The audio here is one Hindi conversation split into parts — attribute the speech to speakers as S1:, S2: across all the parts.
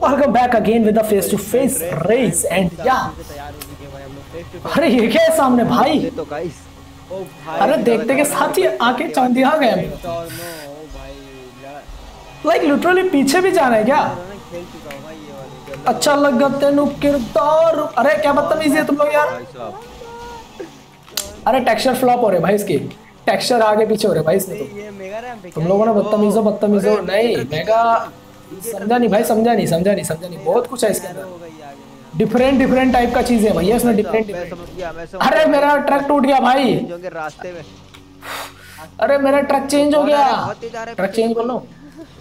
S1: Welcome back again with the face to face race and yeah. अरे ये क्या है सामने भाई?
S2: तो गाइस
S1: अरे देखते के साथ ही आके गए
S3: ओ भाई लड़ा-
S1: लाइक लिटरली पीछे भी जाना है क्या?
S3: ये
S1: अच्छा लगा तेनु किरदार। अरे क्या बदतमीजी है तुम लोग यार? अरे टेक्सचर फ्लॉप हो रहे भाई इसके। टेक्सचर आगे पीछे हो रहे भाई इसमें तो।
S3: ये
S1: तुम लोगों ने बदतमीजो बदतमीजो। नहीं मेगा समझा नहीं भाई समझा नहीं समझा नहीं समझा नहीं। बहुत कुछ है इसके अंदर।
S3: हो
S1: डिफरेंट डिफरेंट टाइप का चीज़ें भैया इसमें डिफरेंट अरे मेरा ट्रक टूट गया भाई।
S2: रास्ते में।
S1: अरे मेरा ट्रक चेंज हो गया।
S2: है
S1: ट्रक चेंज बोलो।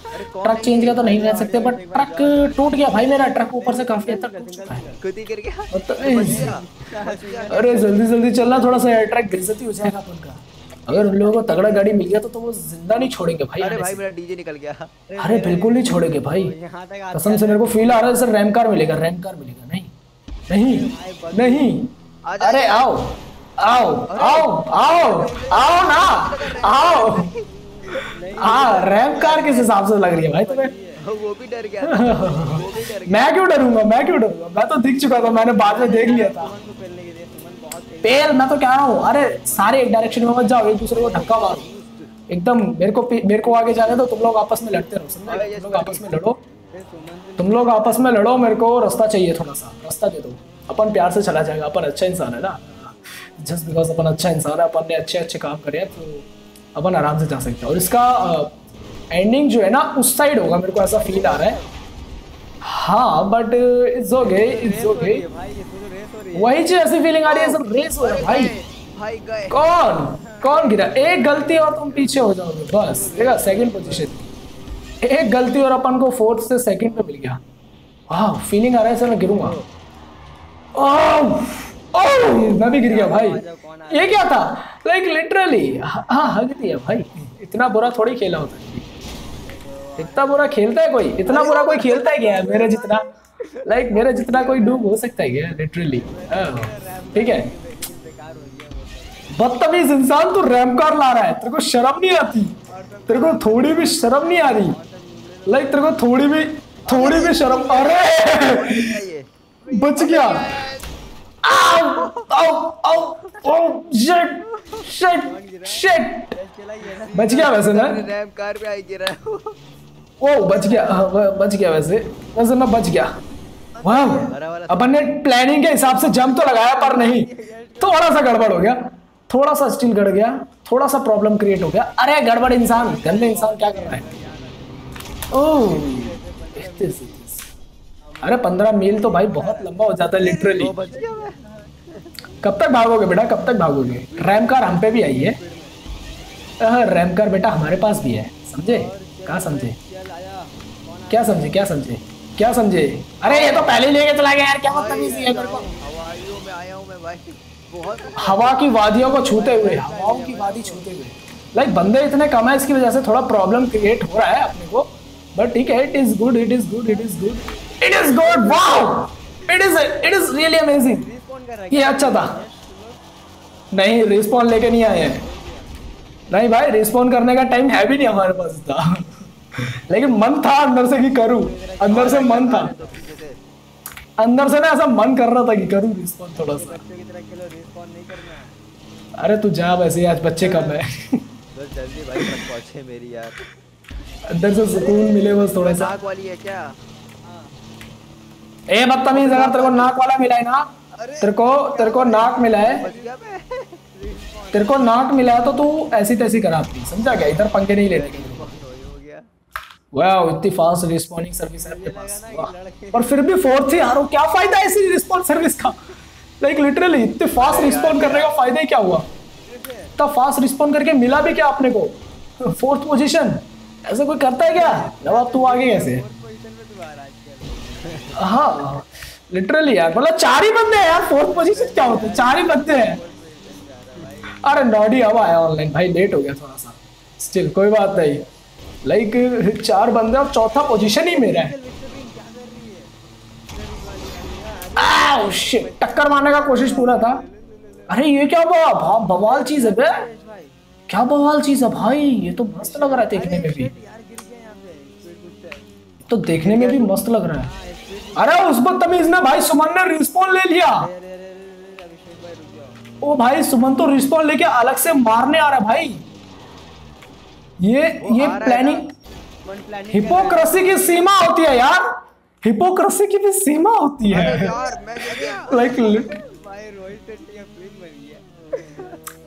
S1: ट्रक चेंज का तो नहीं रह सकते बट ट्रक टूट गया भाई मेरा ट्रक ऊपर से काफ़ी हद तक टूट चुका है।
S2: ही गिर
S1: अरे जल्दी जल्दी चलना थोड़ा सा ट्रैक बेइज्जती हो जाएगा अपन का। अगर उन लोगों को तगड़ा गाड़ी मिल गया तो, तो वो ज़िंदा नहीं छोड़ेंगे भाई
S2: अरे भाई मेरा डीजे निकल गया।
S1: अरे बिल्कुल नहीं छोड़ेंगे भाई।
S3: आ
S1: कसम से मेरे को फील आ रहा है सर रैम कार मिलेगा रैम कार मिलेगा नहीं। नहीं नहीं। अरे आओ आओ आओ आओ आओ ना आओ। हाँ रैम कार किस हिसाब से लग रही है भाई तुम्हें?
S2: वो भी डर गया
S1: मैं क्यों डरूँगा मैं क्यों डरूँगा? मैं तो दिख चुका था मैंने बाद में देख लिया था। पेल मैं तो कह रहा हूँ अरे सारे एक डायरेक्शन में मत जाओ एक दूसरे को धक्का मारो। एकदम मेरे को मेरे को आगे जाने दो तुम लोग आपस में लड़ते रहो समझे? तुम लोग आपस में लड़ो। तुम लोग आपस में लड़ो मेरे को रास्ता चाहिए थोड़ा सा रास्ता दे दो। अपन प्यार से चला जाएगा अपन अच्छा इंसान है ना। जस्ट बिकॉज़ अपन अच्छा इंसान है अपन ने अच्छे अच्छे काम करे हैं तो अपन आराम से जा सकते हैं। और इसका एंडिंग जो है ना उस साइड होगा मेरे को ऐसा फील आ रहा है। हाँ but it's okay it's okay वही चीज़ ऐसी फीलिंग आ रही है सब रेस हो रहा है भाई
S2: भाई। गए।
S1: कौन? कौन गिरा? एक गलती और तुम पीछे हो जाओगे बस। देखा सेकंड पोजीशन एक गलती और अपन को फोर्थ से सेकंड पे मिल गया। वाह फीलिंग आ रहा है सर मैं गिरूँगा। ओह ओह मैं भी गिर गया भाई। ये क्या था? लाइक लिटरली हाँ हग दिया भाई। इतना बुरा थोड़ी खेला होता है। इतना बुरा खेलता है कोई? इतना बुरा कोई खेलता है क्या? मेरे जितना लाइक मेरे जितना कोई डूब हो सकता है क्या? लिटरली ठीक है। बदतमीज इंसान तू रैम कार ला रहा है। तेरे को शर्म नहीं आती? तेरे को थोड़ी भी शर्म नहीं आ रही? लाइक तेरे को थोड़ी भी थोड़ी भी शर्म अरे! बच गया। बच गया वैसे मैं
S2: रैम कार पे आई गिरा
S1: ओ बच गया। हाँ, बच गया वैसे। वैसे मैं बच गया। वाह अपन ने प्लानिंग के हिसाब से जंप तो लगाया पर नहीं। थोड़ा सा गड़बड़ हो गया। थोड़ा सा स्टील गड़ गया। थोड़ा सा प्रॉब्लम क्रिएट हो गया। अरे गड़बड़ इंसान गंदे इंसान क्या कर रहा है? ओह से- अरे पंद्रह मील तो भाई बहुत लंबा हो जाता है लिटरली कब तक भागोगे बेटा? कब तक भागोगे? रैम कार हम पे भी आई हाँ, रैम कार बेटा हमारे पास भी है। समझे? कहाँ समझे? क्या समझे क्या समझे? क्या समझे? अरे ये तो पहले लेके चला गया यार क्या बदतमीजी है मेरे को?
S2: हवाइयों में आया हूँ मैं भाई। बहुत
S1: हवा की वादियों को छूते हुए हवाओं की वादी छूते हुए। लाइक बंदे इतने कम है इसकी वजह से थोड़ा प्रॉब्लम क्रिएट हो रहा है अपने को। बट ठीक है it is good it is good it is good it is good wow it is it is really amazing ये अच्छा था। नहीं रिस्पॉन लेके नहीं आए हैं। नहीं भाई रिस्पॉन्ड करने का टाइम है भी नहीं हमारे पास था लेकिन मन था अंदर से कि करूँ। अंदर से मन था। अंदर से ना ऐसा मन कर रहा था कि करूँ रिस्पॉन थोड़ा सा। अरे तू जा वैसे आज बच्चे कम है।
S2: जल्दी भाई पहुँचे मेरी यार।
S1: अंदर से सुकून मिले बस थोड़ा सा।
S2: नाक वाली है क्या?
S1: ए बदतमीज अगर तेरे को नाक वाला मिला है ना तेरे को तेरे को नाक मिला है।
S2: गया
S1: तेरे को नाक मिला है तो तू ऐसी तैसी करा अपनी समझा क्या? इधर पंखे नहीं लेने के
S2: गया
S1: वाह इतनी फास्ट रिस्पॉन्डिंग सर्विस है आपके पास। और फिर भी फोर्थ ही हारो क्या फ़ायदा है इसी रिस्पॉन्स सर्विस का? लाइक लिटरली इतने फास्ट रिस्पॉन्ड करने का फ़ायदा ही क्या हुआ? इतना फास्ट रिस्पॉन्ड करके मिला भी क्या अपने को? फोर्थ पोजीशन ऐसा कोई करता है क्या? जवाब तू आगे कैसे
S3: हाँ
S1: लिटरली यार मतलब चार ही बंदे हैं यार फोर्थ पोजीशन क्या होता है? चार ही बंदे हैं। अरे नॉडी अब आया ऑनलाइन भाई लेट हो गया थोड़ा सा। स्टिल कोई बात नहीं। लाइक चार बंदे और चौथा पोजीशन ही मेरा है। टक्कर मारने का कोशिश पूरा था। अरे, ये क्या भा- बवाल चीज़ है बे। क्या बवाल चीज़ है भाई? ये तो मस्त लग रहा है देखने में भी। तो देखने में भी मस्त लग रहा है। अरे, उस बदतमीज ने भाई सुमन ने रिस्पॉन ले लिया।
S3: भाई
S1: ओ भाई, सुमन तो रिस्पॉन्स लेके अलग से मारने आ रहा है भाई। ये ये प्लानिंग हिपोक्रेसी की सीमा होती है यार। हिपोक्रेसी की भी सीमा होती है। लाइक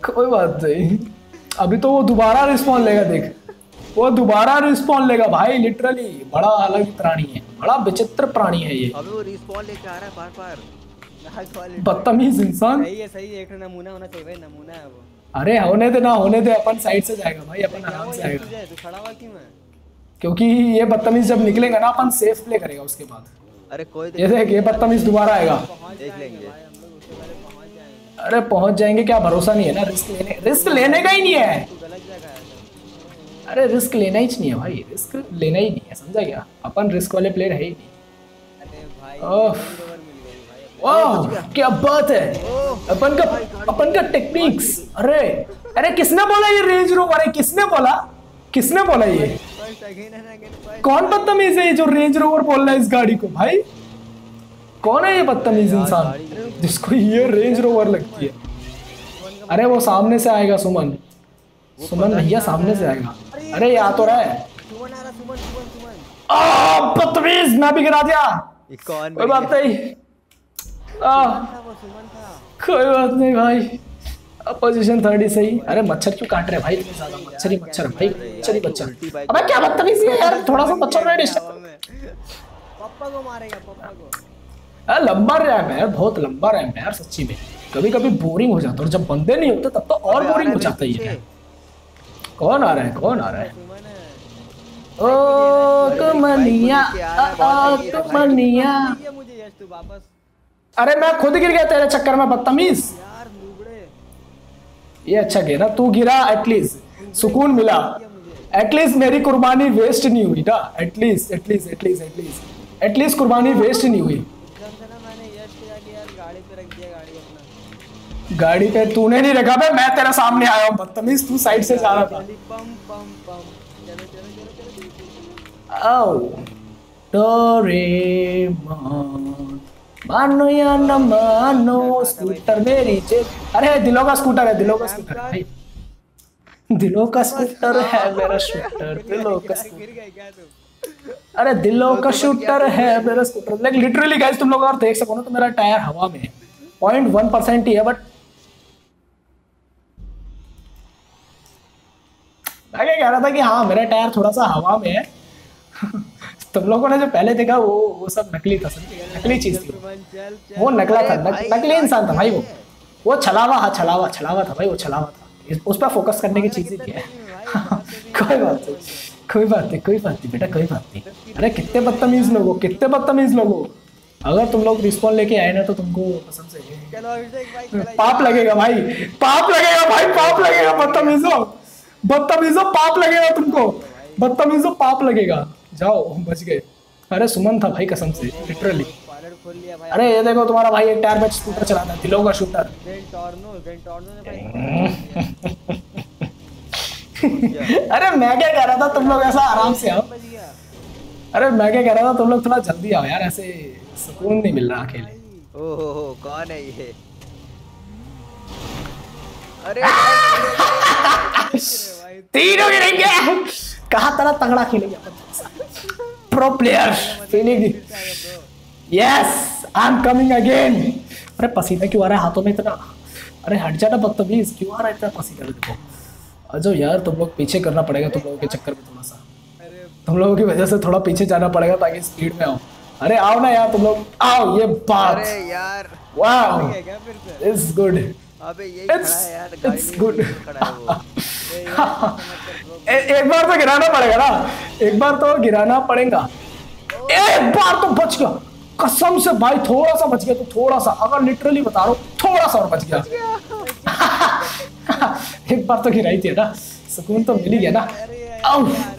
S1: कोई बात नहीं। अभी तो वो दोबारा रिस्पॉन्स लेगा देख। वो दोबारा रिस्पॉन्स लेगा भाई लिटरली बड़ा अलग प्राणी है। बड़ा विचित्र प्राणी है ये।
S2: अबे वो रिस्पॉन लेके आ रहा है बार बार।
S1: बदतमीज इंसान।
S3: सही है सही है। एक नमूना होना चाहिए भाई नमूना है वो।
S1: अरे होने दे ना होने दे अपन साइड से जाएगा भाई अपन आराम से आएगा।
S3: तू खड़ा हुआ क्यों है?
S1: क्योंकि ये बदतमीज जब निकलेगा ना अपन सेफ़ प्ले करेगा उसके बाद।
S2: अरे कोई
S1: ये देख ये बदतमीज दोबारा आएगा।
S2: देख लेंगे।
S1: अरे पहुँच जाएँगे क्या? भरोसा नहीं है ना रिस्क लेने रिस्क लेने का ही नहीं है। अरे रिस्क लेना ही नहीं है भाई रिस्क लेना ही नहीं है समझा क्या? अपन रिस्क वाले प्लेयर है ही नहीं।
S3: अरे भाई
S1: ओह।
S3: Range Rover मिल गई भाई अपने।
S1: वाह क्या बात है। अपन का अपन का टेक्निक्स अरे अरे किसने बोला ये रेंज रोवर है किसने बोला? किसने बोला ये। कौन बदतमीज है ये जो रेंज रोवर बोल रहा है इस गाड़ी को? भाई कौन है ये बदतमीज इंसान? जिसको ये रेंज रोवर लगती है। अरे वो सामने से आएगा सुमन। सुमन भैया सामने से आएगा। अरे ये आ तो रहा है।
S3: सुमन आ रहा सुमन सुमन सुमन।
S1: आ, बदतमीज मैं भी गिरा दिया।
S2: कौन
S1: कोई बात नहीं। कोई बात नहीं भाई। पोजीशन थर्ड ही सही। अरे मच्छर क्यों काट रहे भाई? मच्छर ही मच्छर भाई। मच्छर ही मच्छर। अबे क्या बदतमीजी है यार? थोड़ा सा मच्छर ने डिस्टर्ब
S3: पापा को मारेगा पापा को।
S1: यार लंबा रैम है यार बहुत लंबा रैम है यार सच्ची में। कभी कभी बोरिंग हो जाता है और जब बंदे नहीं होते तब तो और बोरिंग हो जाता ही। है कौन आ रहा है? कौन आ रहा है? ओ कमनिया। ओ कमनिया।
S3: मुझे यश तू वापस।
S1: अरे मैं खुद गिर गया तेरे चक्कर में, बदतमीज। ये अच्छा ना तू गिरा एटलीस्ट सुकून मिला। एटलीस्ट मेरी कुर्बानी वेस्ट नहीं हुई ना। At least at least at least at least at least कुर्बानी वेस्ट नहीं हुई।
S3: गाड़ी पे
S1: तूने नहीं रखा बे मैं तेरे सामने आया हूँ। बदतमीज, तू साइड से जा रहा था।
S3: चलो चलो
S1: मानो या न मानो स्कूटर मेरी जेब अरे दिलों का स्कूटर है दिलों का स्कूटर भाई दिलों का स्कूटर है मेरा शूटर दिलों का स्कूटर। अरे दिलों का शूटर है मेरा स्कूटर। लाइक लिटरली गाइस तुम लोग अगर देख सको ना तो मेरा टायर हवा में है। पॉइंट वन परसेंट ही है बट मैं क्या कह रहा था कि हाँ मेरा टायर थोड़ा सा हवा में है। तुम लोगों ने जो पहले देखा वो वो सब नकली था सब नकली चीज़ थी। वो नकला था नक, नकली इंसान था भाई वो। वो छलावा हाँ छलावा छलावा था भाई वो छलावा था। उस पर फोकस करने की चीज़ ही? थी कोई बात नहीं कोई बात नहीं कोई बात नहीं बेटा कोई बात नहीं। अरे कितने बदतमीज लोग हो कितने बदतमीज लोग हो। अगर तुम लोग रिस्पॉन्स लेके आए ना तो तुमको कसम से पाप लगेगा भाई पाप लगेगा भाई पाप लगेगा बदतमीजो। बदतमीजो पाप लगेगा तुमको बदतमीजो पाप लगेगा। जाओ बच गए अरे सुमन था भाई कसम से लिटरली अरे ये देखो तुम्हारा भाई एक टायर में स्कूटर चलाता है दिलों का शूटर अरे मैं क्या कह रहा था तुम लोग ऐसा आराम से आओ अरे मैं क्या कह रहा था तुम लोग थोड़ा जल्दी आओ यार ऐसे सुकून नहीं मिल रहा अकेले
S2: ओ हो हो कौन है ये अरे
S1: तीनों गिरेंगे कहा तरह तगड़ा खेलेंगे अपन pro player feeling yes I am अरे पसीना क्यों आ रहा है? हाथों में इतना। अरे हट जाना बदतमीज। क्यों आ रहा है इतना पसीना? देखो। अजो यार तुम लोग पीछे करना पड़ेगा तुम लोगों के चक्कर में थोड़ा सा। तुम लोगों की वजह से थोड़ा पीछे जाना पड़ेगा ताकि स्पीड में आओ। अरे आओ ना यार तुम लोग। आओ ये बात।
S2: अरे यार।
S1: वाओ इट्स गुड
S2: अबे यही खड़ा है यार गाड़ी में खड़ा है वो।
S3: ए।
S1: एक बार तो गिराना पड़ेगा ना। एक बार तो गिराना पड़ेगा। एक बार तो बच गया। कसम से भाई थोड़ा सा बच गया तो थोड़ा सा। अगर लिटरली बता रहा हूँ थोड़ा सा और बच गया। एक बार तो गिराई थी ना। सुकून तो मिल ही गया ना।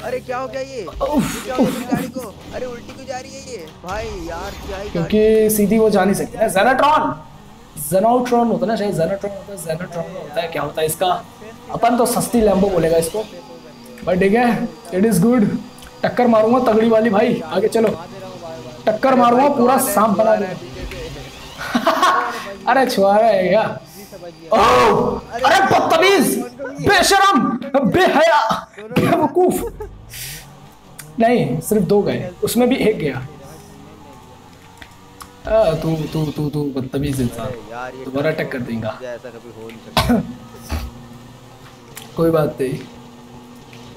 S2: अरे क्या हो गया ये? गाड़ी को? अरे उल्टी क्यों जा रही है ये? भाई यार क्या ही
S1: क्योंकि सीधी वो जा नहीं सकती ना। जेनाट्रॉन जेनोट्रॉन होता ना, शायद जेनाट्रॉन होता है जेनाट्रॉन होता है, क्या होता है इसका? अपन तो सस्ती लैम्बो बोलेगा इसको। बट ठीक है इट इज़ गुड टक्कर मारूँगा तगड़ी वाली भाई, आगे चलो।
S3: दे रहा
S1: टक्कर मारूँगा, पूरा सांप बना दूँगा अरे छुआरा है क्या? अरे बदतमीज, बेशरम, बेहया, बेवकूफ़। नहीं, सिर्फ़ दो गए, उसमें भी एक गया। तू तू तू तू बदतमीज इंसान। दोबारा टक्कर देगा।
S2: ऐसा कभी हो नहीं सकता।
S1: कोई बात नहीं।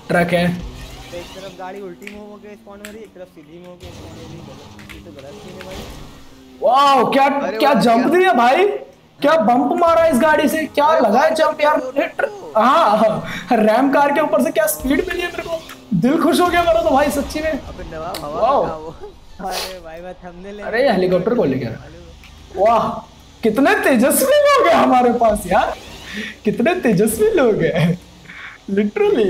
S1: ट्रक है।
S3: तो एक तरफ़ गाड़ी उल्टी मुँह के स्पॉन में रही एक तरफ़ सीधी मुँह के स्पॉन में रही तो गलत सीन है भाई।
S1: वाह क्या क्या जंप दिया भाई? क्या बम्प मारा इस गाड़ी से? क्या लगा है जंप यार? हाँ हाँ रैम कार के ऊपर से क्या स्पीड मिली है मेरे को? दिल खुश हो गया मेरा तो भाई सच्ची में।
S3: अरे
S1: हेलीकॉप्टर को लेकर वाह कितने तेजस्वी लोग हैं हमारे पास यार। कितने तेजस्वी लोग हैं। लिटरली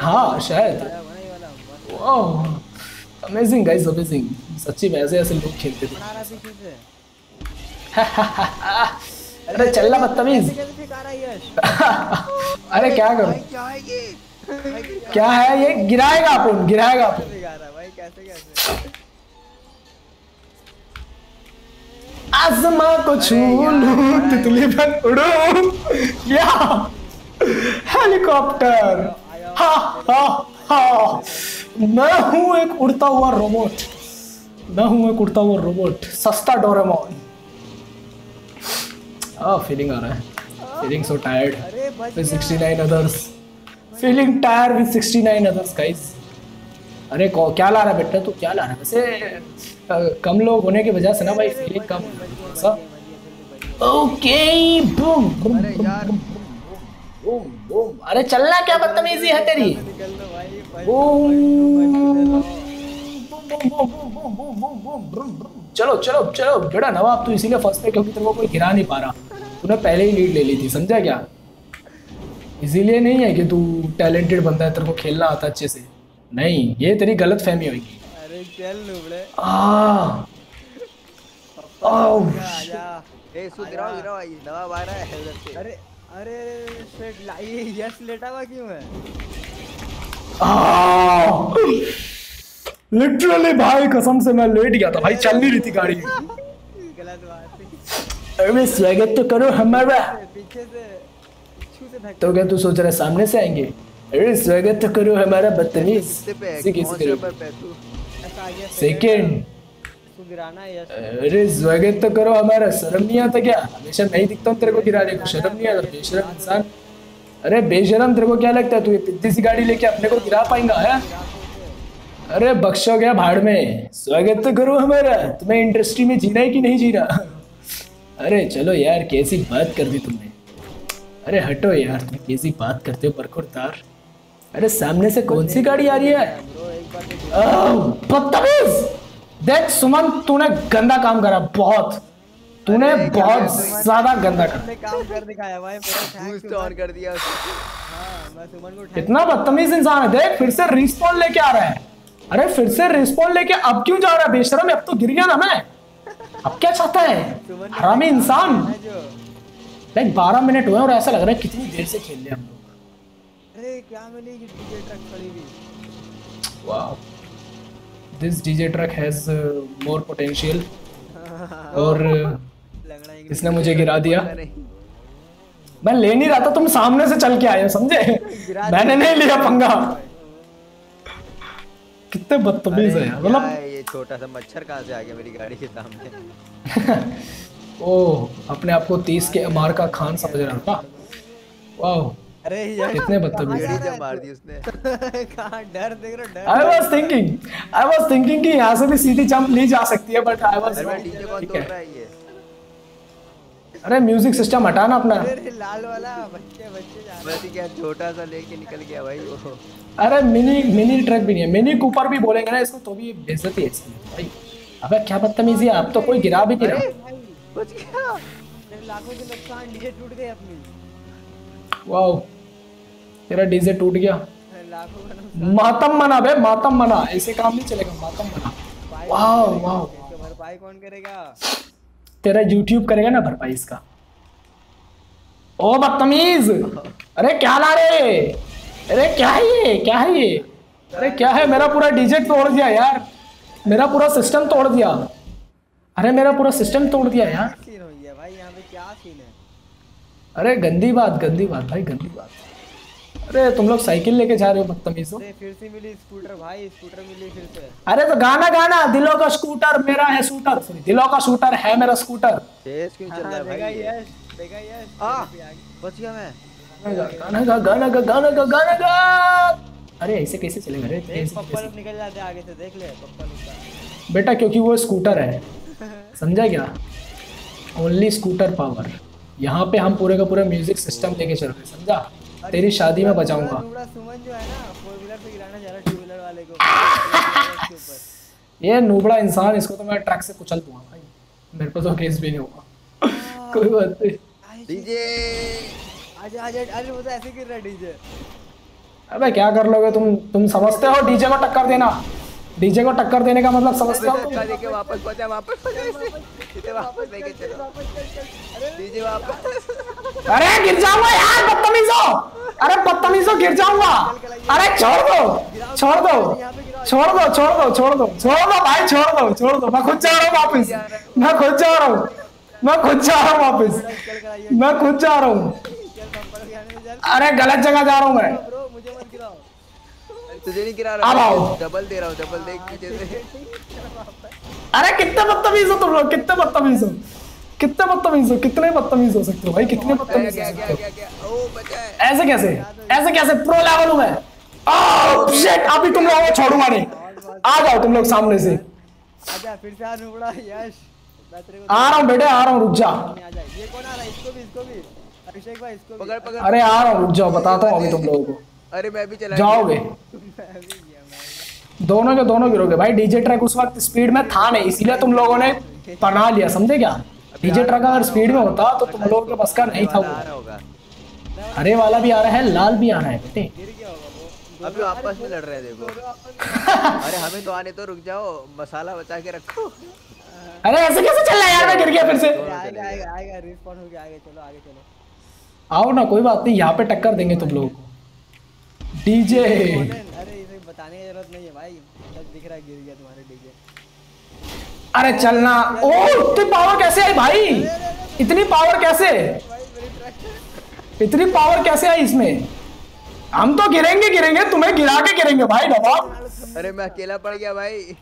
S1: हाँ शायद। अमेजिंग गाइस अमेजिंग सच्ची में ऐसे ऐसे लोग खेलते थे। अरे चलना बदतमीज। अरे क्या करो?
S2: क्या है ये?
S1: गिराएगा अपन गिराएगा अपन।
S3: कैसे कैसे?
S1: आसमां को छू लूँ तितली बन उड़ूं। या! हेलीकॉप्टर। हा हा हा। मैं हूँ एक उड़ता हुआ रोबोट। मैं हूँ एक उड़ता हुआ रोबोट। सस्ता डोरेमोन। आ फीलिंग आ रहा है। Feeling so tired with 69 others feeling tired with 69 others guys अरे क्या ला रहा है बेटा तू क्या ला रहा है वैसे कम लोग होने की वजह से ना भाई फीलिंग कम okay boom boom boom boom अरे चलना क्या बदतमीजी है तेरी चलो चलो चलो बेटा नवाब तू इसीलिए फ़र्स्ट क्योंकि तेरे को कोई गिरा नहीं पा रहा तूने पहले ही लीड ले ली थी समझा क्या इसीलिए नहीं है कि तू टैलेंटेड बंदा है तेरे को खेलना आता अच्छे से नहीं ये तेरी गलत फहमी होगी
S3: अरे चल
S1: आ आओ
S2: ए सु गिराओ गिराओ भाई नवाब आ रहा है उधर से।
S3: अरे अरे शिट ला- ये यश लेटा हुआ क्यों है?
S1: लिटरली भाई कसम से मैं लेट गया था भाई चल नहीं रही थी गाड़ी।
S3: गलत बात।
S1: अरे स्वागत तो करो हमारा।
S3: पीछे से
S1: तो क्या तू सोच रहा है सामने से आएँगे? अरे स्वागत तो करो हमारा बदतमीज।
S2: है है
S1: सेकेंड
S3: गिराना है
S1: अरे स्वागत तो करो हमारा। शर्म नहीं आता क्या? हमेशा नहीं दिखता हूँ तेरे को गिराने को। शर्म नहीं आता? बेशरम इंसान। अरे बेशरम तेरे को क्या लगता है? तू ये पिद्दी सी गाड़ी लेके अपने को गिरा पाएगा है? अरे बख्शो गया भाड़ में। स्वागत तो करो हमारा। तुम्हें इंडस्ट्री में जीना है कि नहीं जीना? अरे चलो यार कैसी बात कर दी तुमने। अरे हटो यार तुम कैसी बात करते हो? बरखुरदार अरे सामने से कौन सी गाड़ी आ रही है? बदतमीज! देख सुमन तूने गंदा काम करा बहुत। तूने बहुत ज़्यादा गंदा करा।
S3: काम कर दिखाया भाई मेरा
S2: बूस्ट ऑन कर दिया।
S3: हाँ मैं सुमन को thank-
S1: कितना बदतमीज इंसान है देख फिर से रिस्पॉन लेके आ रहा है। अरे फिर से रिस्पॉन लेके अब क्यों जा रहा है? बेशरम अब तो गिर गया ना मैं। अब क्या चाहता है? हरामी इंसान। लाइक बारह मिनट हुए और ऐसा लग रहा है कितनी देर से खेल रहे हम।
S3: अरे क्या मिलेगी डीजे ट्रक खड़ी हुई?
S1: वाह। This DJ truck has more potential और uh, इसने मुझे गिरा दिया। मैं ले नहीं रहा था तुम सामने से चल के आए समझे? मैंने नहीं लिया पंगा। कितने बदतमीज है यार मतलब
S2: ये छोटा सा मच्छर कहाँ से आ गया मेरी गाड़ी के सामने?
S1: ओ अपने आप को तीस के मार का खान समझ रहा था। वाह।
S3: अरे यार
S1: कितने बदतमीज।
S2: जब मार दी उसने।
S3: कहाँ डर देख रहे हो डर।
S1: I was thinking I was thinking कि यहाँ से भी सीधी जंप ली जा सकती है बट आई वॉज़
S2: अरे डीजे कौन
S1: ठीक
S2: तोड़
S1: है।
S2: रहा है ये?
S1: अरे म्यूज़िक सिस्टम हटाना अपना।
S3: अरे लाल वाला बच्चे बच्चे जा रहे
S2: बस क्या छोटा सा लेके निकल गया भाई वो।
S1: अरे मिनी मिनी ट्रक भी नहीं है। मिनी कूपर भी बोलेंगे ना इसको तो भी बेइज्जती है इसकी। भाई अबे क्या बदतमीजी है अब तो कोई गिरा भी नहीं रहा।
S2: कुछ क्या?
S3: लाखों के नुकसान डीजे टूट गए अपनी।
S1: वाओ, तेरा डीजे टूट गया। मातम मना बे, मातम मना। ऐसे काम नहीं चलेगा, मातम मना। वाह
S3: इसका भरपाई कौन करेगा
S1: तेरा यूट्यूब करेगा ना भरपाई इसका। ओ बदतमीज! अरे क्या ला रे अरे क्या है ये? क्या है ये? अरे क्या है? मेरा पूरा डीजे तोड़ दिया यार। मेरा पूरा सिस्टम तोड़ दिया। अरे मेरा पूरा सिस्टम तोड़ दिया यार
S3: सीन हो गया भाई यहाँ पे क्या सीन है
S1: अरे गंदी बात गंदी बात भाई गंदी बात। अरे तुम लोग साइकिल लेके जा रहे हो बदतमीज
S3: अरे फिर से मिली स्कूटर भाई स्कूटर मिली फिर से।
S1: अरे तो गाना गाना दिलों का स्कूटर मेरा है शूटर सॉरी दिलों का शूटर है मेरा स्कूटर।
S2: बच गया मैं।
S1: गाना गा गाना गा गाना गा गाना गा अरे ऐसे कैसे चलेगा रे?
S3: देख
S1: कैसे-
S3: पप्पा लोग निकल जाते आगे से देख ले पप्पा लोग
S1: बेटा क्योंकि वो स्कूटर है। समझा क्या? ओनली स्कूटर पावर यहाँ पे हम पूरे का पूरा म्यूज़िक सिस्टम लेके चल रहे हैं, समझा? तेरी शादी में बचाऊँगा
S3: है है
S1: ये नूबड़ा इंसान इसको तो मैं ट्रक से कुचल दूँगा भाई। मेरे को तो केस भी नहीं होगा। कोई बात नहीं।
S2: डीजे।
S3: आजा आजा अरे वो तो ऐसे गिर रहा है डीजे।
S1: अबे क्या कर लोगे तुम? तुम समझते हो? डीजे को टक्कर देना। डीजे को टक्कर देने का मतलब समझते हो तुम
S2: धक्का देके वापस पहुँचा वापस इसे वापस लेके चलो। डीजे वापस।
S1: अरे गिर जाऊँगा यार बदतमीजो। अरे बदतमीजो गिर जाऊँगा। अरे छोड़ दो छोड़ दो छोड़ दो छोड़ दो छोड़ दो छोड़ दो भाई छोड़ दो छोड़ दो। मैं खुद जा रहा हूँ वापस। मैं खुद जा रहा हूँ। मैं खुद जा रहा हूँ वापस। मैं खुद जा रहा हूँ। अरे गलत जगह जा रहा हूँ मैं।
S2: तुझे नहीं गिरा रहा। डबल दे रहा हूँ डबल देख पीछे से
S1: अरे कितने बदतमीज हो तुम लोग कितने बदतमीज हो। कितने बदतमीज हो कितने बदतमीज हो सकते हो भाई कितने बदतमीज हो हो।
S2: है।
S1: ऐसे कैसे? ऐसे कैसे? प्रो लेवल हूँ मैं। ओह शिट अभी तुम लोगों को छोड़ूँगा नहीं। आ जाओ तुम लोग सामने से।
S3: आजा फिर से आ यश
S1: आ रहा हूँ बेटे आ रहा हूँ रुक जा।
S3: सामने आ जा। ये कौन आ रहा है? इसको भी इसको भी। अभिषेक भाई इसको
S2: पकड़ पकड़।
S1: अरे आ रहा हूँ रुक जाओ बताता हूँ अभी तुम लोगों को।
S2: अरे मैं भी चला
S1: जाओगे दोनों के दोनों गिरोगे भाई डीजे ट्रैक उस वक्त स्पीड में था नहीं इसीलिए तुम लोगों ने बना लिया समझे क्या डीजे ट्रक अगर स्पीड में होता तो तुम लोगों के बस का नहीं था वो हरे वाला भी आ रहा है लाल भी आ रहा है बेटे
S2: अभी आपस में लड़ रहे हैं देखो अरे हमें तो आने तो रुक जाओ मसाला बचा के रखो
S1: अरे ऐसे कैसे चल रहा है यार मैं गिर गया फिर से
S3: आएगा आएगा रिस्पॉन्ड हो गया आगे चलो आगे चलो
S1: आओ ना कोई बात नहीं यहाँ पे टक्कर देंगे तुम लोगों को डीजे।
S3: अरे इसे बताने की ज़रूरत नहीं है भाई। सब दिख रहा है गिर गया तुम्हारे डीजे।
S1: अरे चलना। ओ इतनी पावर कैसे आई भाई? इतनी पावर कैसे? इतनी पावर कैसे आई इसमें? हम तो गिरेंगे गिरेंगे। तुम्हें गिरा के गिरेंगे भाई नवाब।
S2: अरे मैं अकेला पड़ गया भाई।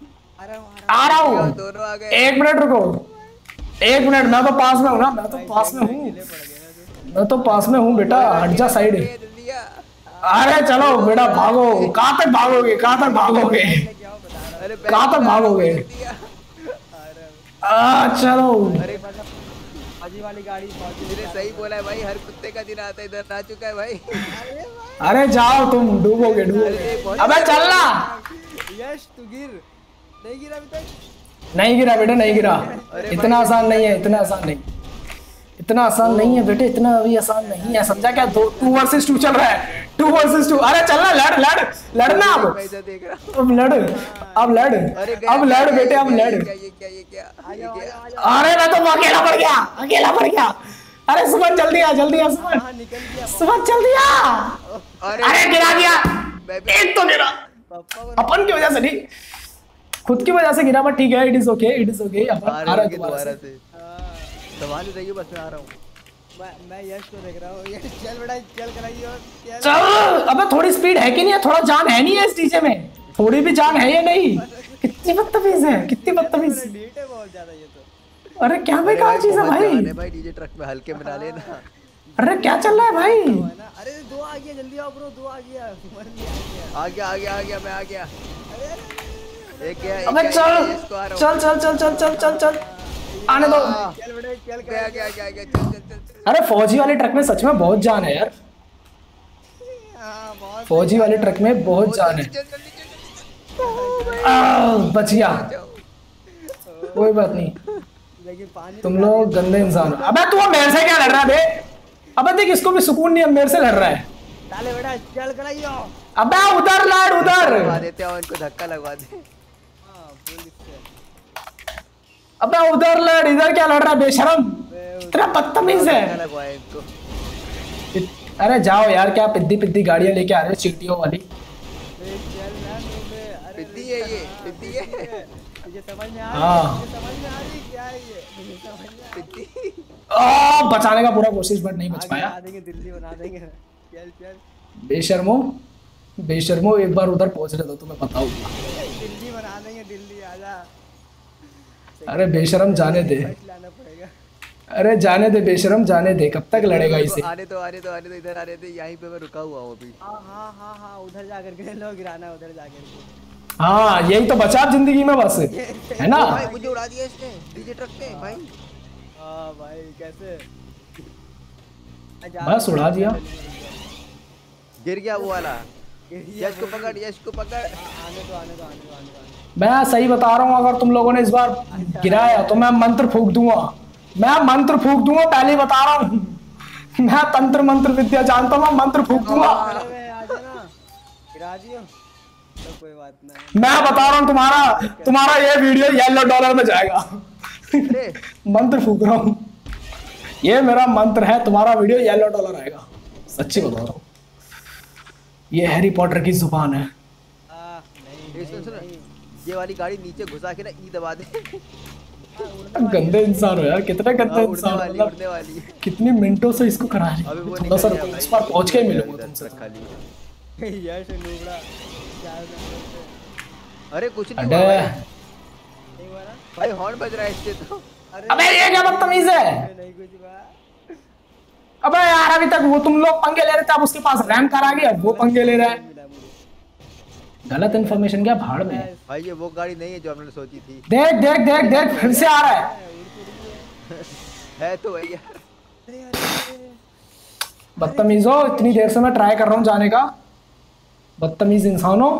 S1: आ रहा हूँ।
S2: दोनों आ गए।
S1: एक मिनट रुको। एक मिनट मैं तो पास में हूँ ना। मैं तो पास में हूँ। मैं तो पास में हूँ बेटा। हट जा साइड। अरे चलो बेटा भागो। कहाँ तक भागोगे? कहाँ तक भागोगे? कहाँ तक भागोगे? चलो।
S2: अरे
S3: वाली गाड़ी
S2: सही बोला है भाई हर कुत्ते का दिन आता है इधर आ चुका है भाई।
S1: अरे जाओ तुम डूबोगे डूबोगे। अबे चलना।
S3: यश तू गिर। नहीं गिरा अभी तक?
S1: नहीं गिरा बेटा नहीं गिरा। इतना आसान नहीं है इतना आसान नहीं। इतना आसान नहीं है बेटे इतना अभी आसान नहीं है। समझा क्या? दो टू वर्सेस टू चल रहा है। टू वर्सेस टू अरे चलना लड़ लड़ लड़ना अब।
S2: मैं इधर देख रहा हूँ।
S1: अब लड़ अब लड़ अब लड़ बेटे अब लड़। अरे मैं तो अकेला पड़ गया अकेला पड़ गया। अरे सुमन जल्दी आ जल्दी आ सुमन
S3: हाँ
S1: सुमन जल्दी आ।
S2: अरे
S1: अरे गिरा दिया। एक तो गिरा। अपन की वजह से नहीं खुद की वजह से गिरा बट ठीक है it is okay it is okay अपन
S2: आ रहा है
S1: दोबारा से।
S2: से
S3: हाँ,
S2: ही रही बस मैं आ रहा हूँ।
S3: मैं मैं यश को देख रहा हूँ। चल बेटा चल कराइए चल!
S1: अबे थोड़ी स्पीड है कि नहीं है? थोड़ा जान है नहीं है इस डीजे में? थोड़ी भी जान है या नहीं? कितनी बदतमीज है कितनी बदतमीज।
S3: है बहुत ज़्यादा ये तो।
S1: अरे क्या
S2: अरे
S1: बेकार चीज़ है भाई?
S2: भाई डीजे ट्रक में हल्के में डाले ना।
S1: अरे क्या चल रहा है भाई?
S3: अरे दो आ गया जल्दी आओ ब्रो दो आ गया। आ गया।
S2: आ गया आ गया मैं आ गया।
S3: अरे
S1: अबे चल चल चल चल चल चल चल। आने दो।
S3: चल बेटा चल
S2: गया गया गया गया चल चल चल चल
S1: अरे फौजी वाले ट्रक में सच में बहुत जान है यार।
S3: हाँ
S1: फौजी वाले ट्रक में बहुत जान है। बच गया। कोई बात नहीं। तुम लोग गंदे इंसान हो। अबे तू मेरे से क्या लड़ रहा है बे? अबे देख इसको भी सुकून नहीं है मेरे से लड़ रहा है।
S3: डाले बेटा चल कराइए
S1: अबे उधर लड़ उधर
S2: लगवा देते हैं इनको धक्का लगवा दे
S3: हाँ पुलिस से
S1: अबे उधर लड़ इधर क्या लड़ रहा है? बेशरम। इतना बदतमीज है। अरे जाओ यार क्या पिद्दी पिद्दी गाड़ियाँ लेके आ रहे हो चीटियों वाली?
S3: ए, चल ना बे, अरे
S2: पिद्दी है ये पिद्दी है।
S3: मुझे समझ में आ रही
S1: हाँ।
S3: मुझे समझ में आ रही क्या ये? मुझे समझ में आ
S1: आ, बचाने का पूरा कोशिश बट नहीं बच पाया।
S3: देंगे दिल्ली बना देंगे। चल चल।
S1: बेशर्मो बेशर्मो एक बार उधर पहुँच रहे तो तुम्हें पता होगा।
S3: दिल्ली बना देंगे दिल्ली आजा।
S1: अरे बेशरम जाने दे। अरे जाने दे बेशरम जाने दे। कब तक लड़ेगा इसे?
S2: आने तो आने तो आने तो इधर आने दे। यहीं पे मैं रुका हुआ हूँ अभी।
S3: हाँ हाँ हाँ हाँ उधर जाकर के लो गिराना उधर जाकर के।
S1: हाँ यही तो बचा ज़िंदगी में बस। है ना?
S2: भाई मुझे उड़ा दिया इसने। डीजे ट्रक ने भाई।
S3: हाँ भाई कैसे?
S1: बस उड़ा दिया।
S2: गिर गया वो वाला। यश को पकड़ यश को पकड़।
S3: आने दो आने दो आने दो आने दो आने दो।
S1: मैं सही बता रहा हूँ अगर तुम लोगों ने इस बार गिराया तो मैं मंत्र फूक दूँगा। मैं मंत्र फूक दूँगा पहले बता रहा हूँ। मैं तंत्र मंत्र विद्या जानता हूँ मैं मंत्र फूक दूँगा। मैं बता रहा हूँ तुम्हारा तुम्हारा ये वीडियो येलो डॉलर में जाएगा। मंत्र फूक रहा हूँ। ये मेरा मंत्र है तुम्हारा वीडियो येलो डॉलर आएगा। सच्ची बता रहा हूँ। ये हैरी पॉटर की ज़ुबान है।
S2: ये वाली गाड़ी नीचे घुसा के ना ई दबा दे।
S1: गंदे इंसान हो यार कितने गंदे इंसान हो
S2: वाली
S1: मतलब
S2: उड़ने वाली।
S1: कितनी मिनटों से इसको करा रही
S2: अभी वो
S1: थोड़ा सा रुको इस। बार पहुँच के मिलूँगा तुमसे।
S2: खाली
S3: यश नूबड़ा चार नंबर
S2: अरे कुछ नहीं
S1: अरे
S2: हुआ भाई।
S3: नहीं हुआ
S2: भाई हॉर्न बज रहा है इससे तो।
S1: अबे ये क्या बदतमीज है?
S3: नहीं कुछ
S1: अबे यार अभी तक वो तुम लोग पंगे ले रहे थे अब उसके पास रैम कार आ गया वो पंगे ले रहा है। गलत इन्फॉर्मेशन क्या भाड़ में
S2: भाई ये वो गाड़ी नहीं है जो हमने सोची थी।
S1: देख देख देख देख फिर से आ रहा है।
S2: है तो
S3: अरे
S1: बदतमीजो इतनी देर से मैं ट्राई कर रहा हूँ जाने का। बदतमीज इंसानों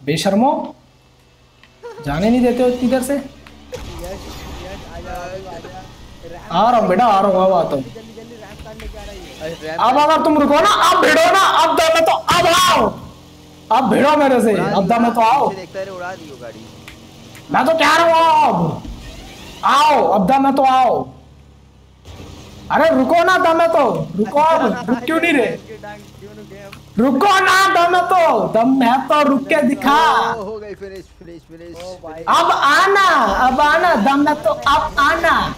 S1: बेशर्मो जाने नहीं देते हो इतनी देर से। आ रहा हूँ बेटा आ रहा हूँ अब आता हूँ।
S3: है
S1: अब अगर तुम रुको ना अब भिड़ो ना अब है तो अब आओ। अब भिड़ो मेरे से। अब दम तो आओ।
S2: पीछे देखता रे, उड़ा दियो गाड़ी।
S1: मैं तो कह रहा हूँ अब। आओ अब दम तो आओ। अरे रुको ना दम है तो। रुको अब रुक क्यों नहीं रहे
S3: रुके
S1: ना दम है तो। दम है तो रुक के दिखा।
S2: हो गई फिनिश फिनिश फिनिश
S1: अब आना अब आना दम है तो अब आना।
S3: हो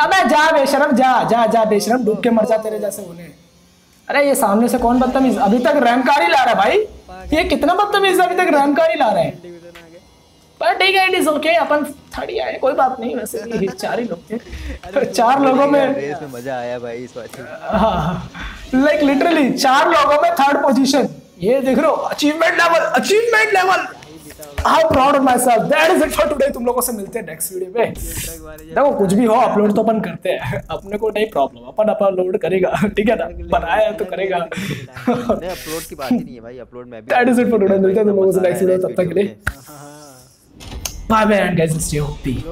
S1: अबे जा बेशरम जा जा जा बेशरम डूब के मर जा तेरे जैसे होने। अरे ये सामने से कौन बदतमीज? अभी तक रैमकार ला रहा है भाई। ये कितना बदतमीज अभी तक? रैमकार ला रहा है। पर ठीक है इट इज़ ओके अपन थर्ड ही आए कोई बात नहीं वैसे चार ही लोग थे। चार लोगों में
S2: रेस में मज़ा आया भाई इस बात
S1: लाइक लिटरली चार लोगों में थर्ड पोजीशन ये देख रहे हो achievement level achievement level I proud of myself that is it for today तुम लोगों से मिलते हैं नेक्स्ट वीडियो में देखो कुछ भी हो अपलोड तो अपन करते हैं। अपने को नहीं प्रॉब्लम अपन अपलोड करेगा। ठीक है ना? बनाया तो करेगा।
S2: नहीं अपलोड की बात ही नहीं है भाई। अपलोड में भी
S1: that is it for today मिलते हैं तुम लोगों से नेक्स्ट वीडियो तब तक के लिए। Bye bye and guys stay happy